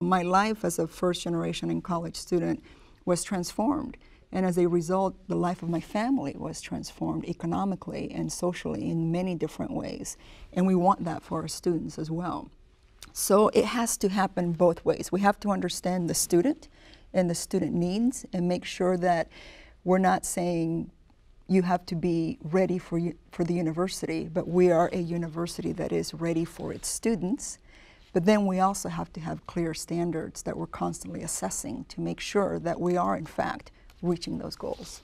my life as a first generation and college student was transformed. And as a result, the life of my family was transformed economically and socially in many different ways. And we want that for our students as well. So it has to happen both ways. We have to understand the student and the student needs and make sure that we're not saying you have to be ready for, for the university, but we are a university that is ready for its students. But then we also have to have clear standards that we're constantly assessing to make sure that we are, in fact, reaching those goals.